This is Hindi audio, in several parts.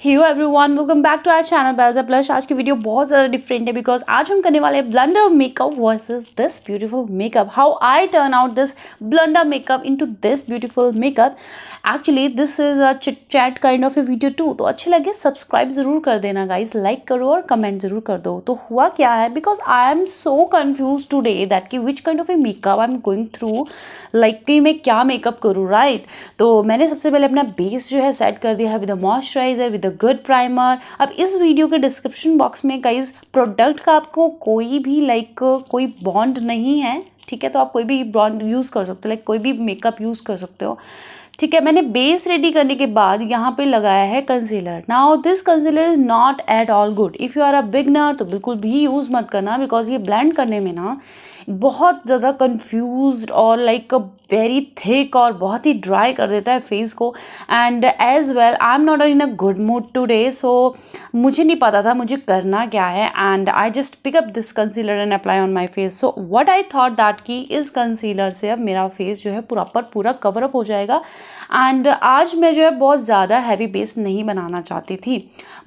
Hello everyone welcome back to our channel बेल्जा plus आज की वीडियो बहुत ज़्यादा डिफरेंट है बिकॉज़ आज हम करने वाले हैं blunder makeup versus this beautiful makeup how I turn out this blunder makeup into this beautiful makeup actually this is a chit chat kind of a video too तो अच्छे लगे सब्सक्राइब ज़रूर कर देना गाइज़ लाइक करो और कमेंट ज़रूर कर दो। तो हुआ क्या है? Because I am so confuse today that कि which kind of a makeup I am going through like कि मैं क्या मेकअप करूँ राइट तो मैंने सबसे पहले अपना बेस जो है सेट कर दिया है with a moisturiser with good primer. अब इस वीडियो के डिस्क्रिप्शन बॉक्स में कई प्रोडक्ट का आपको कोई भी लाइक कोई बॉन्ड नहीं है, ठीक है? तो आप कोई भी ब्रॉन्ड यूज़ कर सकते हो लाइक कोई भी मेकअप यूज़ कर सकते हो। ठीक है, मैंने बेस रेडी करने के बाद यहाँ पे लगाया है concealer now this concealer is not at all good if you are a beginner तो बिल्कुल भी यूज़ मत करना बिकॉज़ ये ब्लेंड करने में ना बहुत ज़्यादा कंफ्यूज और लाइक वेरी थिक और बहुत ही ड्राई कर देता है फेस को. And as well I am not in a good mood today so मुझे नहीं पता था मुझे करना क्या है. And I just pick up this concealer and apply on my face so what I thought that कि इस कंसीलर से अब मेरा फेस जो है प्रॉपर पूरा कवर अप हो जाएगा. एंड आज मैं जो है बहुत ज़्यादा हैवी बेस नहीं बनाना चाहती थी।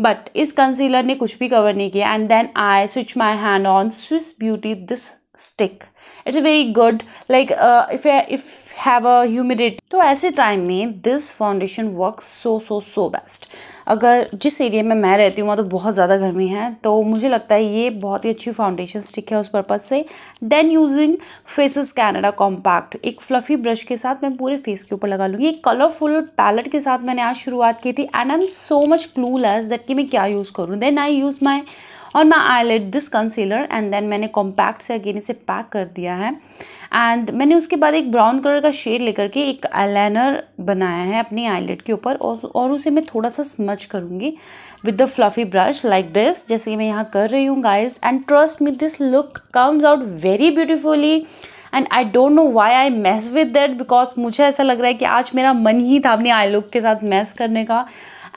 बट इस कंसीलर ने कुछ भी कवर नहीं किया। And then I switch my hand on Swiss Beauty this stick. It's a very good, like if have a humidity. तो ऐसे टाइम में this foundation work so so so best अगर जिस एरिया में मैं रहती हूँ, वहाँ तो बहुत ज़्यादा गर्मी है तो मुझे लगता है ये बहुत ही अच्छी फाउंडेशन स्टिक है उस पर्पज़ से। Then using Faces Canada compact एक फ्लफ़ी ब्रश के साथ मैं पूरे फेस के ऊपर लगा लूँगी। एक कलरफुल पैलेट के साथ मैंने आज शुरुआत की थी and I am so much clueless that कि मैं क्या यूज़ करूँ। देन आई यूज़ माई और मैं I let this concealer and then मैंने कॉम्पैक्ट से अगेन इसे पैक कर दिया है। एंड मैंने उसके बाद एक ब्राउन कलर का शेड लेकर के एक आईलाइनर बनाया है अपनी आईलेट के ऊपर और उसे मैं थोड़ा सा स्मच करूँगी with the fluffy brush like this जैसे कि मैं यहाँ कर रही हूँ guys and trust me this look comes out very beautifully and I don't know why I mess with that because मुझे ऐसा लग रहा है कि आज मेरा मन ही था अपनी आई लुक के साथ मैस करने का।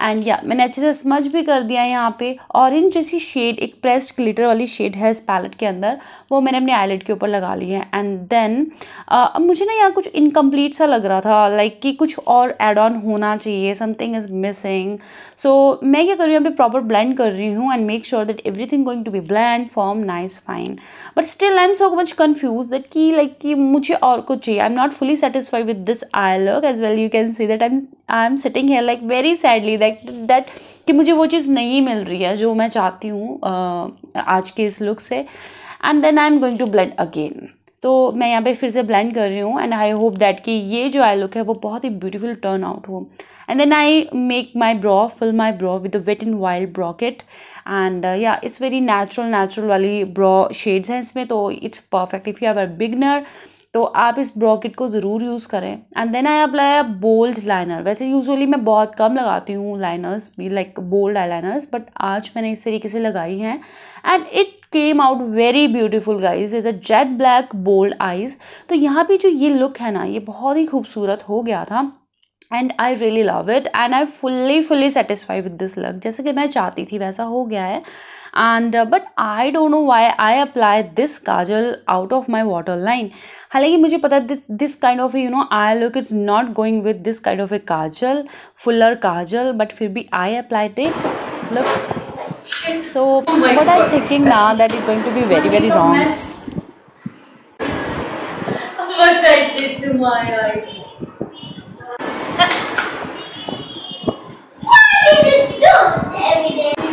एंड या मैंने अच्छे से स्मच भी कर दिया है यहाँ पे। ऑरेंज जैसी शेड एक प्रेस्ड ग्लिटर वाली शेड है इस पैलेट के अंदर। वो मैंने अपने आईलेट के ऊपर लगा ली है। एंड देन अब मुझे ना यहाँ कुछ इनकम्प्लीट सा लग रहा था। लाइक like कि कुछ और एड ऑन होना चाहिए। समथिंग इज़ मिसिंग सो मैं क्या कर रही हूँ? यहाँ पे प्रॉपर ब्लेंड कर रही हूँ and make sure that everything going to be blend form nice fine but still I am so much confuse that कि लाइक कि मुझे और कुछ चाहिए। I am not fully satisfied with this I look as well you can see that I am I am sitting here like very sadly that कि मुझे वो चीज़ नहीं मिल रही है जो मैं चाहती हूँ आज के इस लुक से। And then I am going to blend again तो मैं यहाँ पे फिर से ब्लेंड कर रही हूँ एंड आई होप दैट कि ये जो आई लुक है वो बहुत ही ब्यूटीफुल टर्न आउट हो। And then I make my brow fill my brow with Wet n Wild brow kit and या इट्स वेरी नेचुरल नेचुरल वाली ब्रॉ शेड्स हैं इसमें तो it's perfect if you have a beginner तो आप इस ब्रॉकेट को ज़रूर यूज़ करें। And then I apply a bold liner वैसे यूजुअली मैं बहुत कम लगाती हूँ liners like bold eyeliners but आज मैंने इस तरीके से लगाई हैं। And it came out very beautiful guys is a jet black bold eyes तो यहाँ पे जो ये लुक है ना, ये बहुत ही खूबसूरत हो गया था। And I really love it and I fully fully satisfy with this look जैसे कि मैं चाहती थी वैसा हो गया है। And but I don't know why I apply this kajal out of my waterline हालाँकि मुझे पता है this this kind of you know I look it's not going with this kind of a kajal fuller kajal but फिर भी I apply it look so what I thinking ना that is going to be very very wrong What I did to my eyes.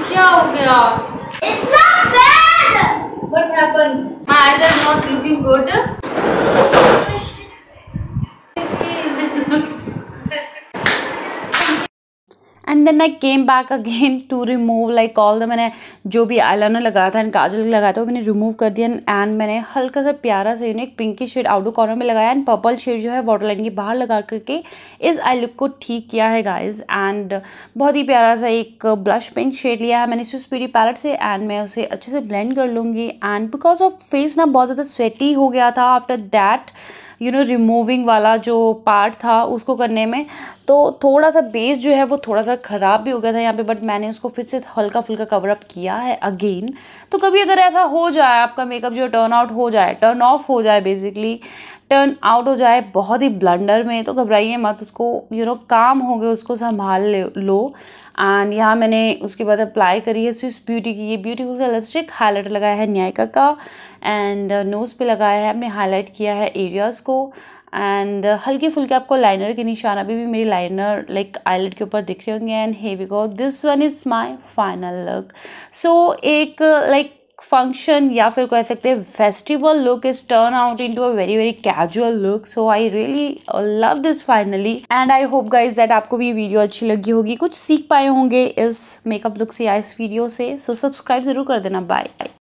क्या हो गया It's not sad. What happened? My eyes are not looking good. Then I came back again to remove like all the मैंने जो भी आईलाइनर लगाया था एंड काजल लगाया था, वो मैंने रिमूव कर दिया एंड मैंने हल्का सा प्यारा सा यू एक पिंकी शेड आउटर कॉर्नर में लगाया एंड पर्पल शेड जो है वाटर लाइन के बाहर लगा करके इस आई लुक को ठीक किया है गाइज़ एंड बहुत ही प्यारा सा एक ब्लश पिंक शेड लिया है मैंने स्विस ब्यूटी पैलेट से एंड मैं उसे अच्छे से ब्लेंड कर लूँगी. एंड बिकॉज़ ऑफ़ फेस ना बहुत ज़्यादा स्वेटी हो गया था after that you know removing वाला जो पार्ट था उसको करने में तो थोड़ा सा बेस जो है वो थोड़ा सा ख़राब भी हो गया था यहाँ पे बट मैंने उसको फिर से हल्का फुल्का कवर अप किया है अगेन तो कभी अगर ऐसा हो जाए, आपका मेकअप जो टर्न आउट हो जाए टर्न ऑफ़ हो जाए बेसिकली टर्न आउट हो जाए, बहुत ही ब्लंडर में तो घबराइए मत, उसको यू नो काम हो गए, उसको संभाल ले एंड यहाँ मैंने उसके बाद अप्लाई करी है स्विस ब्यूटी की, ये ब्यूटीफुल सा लिपस्टिक हाईलाइटर लगाया है न्यायिका का। एंड नोज़ पे लगाया है, हमने हाईलाइट किया है एरियाज़ को। एंड हल्के फुल्के आपको लाइनर के निशान अभी भी मेरी लाइनर लाइक आईलेट के ऊपर दिख रहे होंगे। And hey because this one is my final look so एक लाइक फ़ंक्शन या फिर कह सकते हैं festival look is turn out into a very very casual look so I really love this finally and I hope guys that आपको भी वीडियो अच्छी लगी होगी। कुछ सीख पाए होंगे इस मेकअप लुक से या इस वीडियो से। सो सब्सक्राइब ज़रूर कर देना। बाय